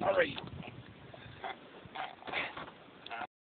Hurry.